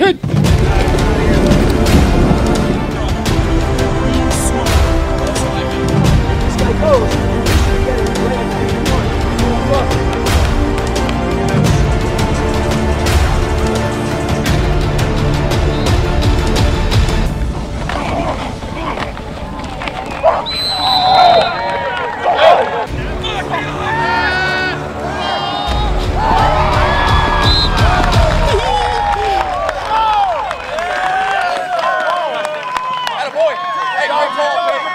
Hit! Attaboy. Hey, call, man.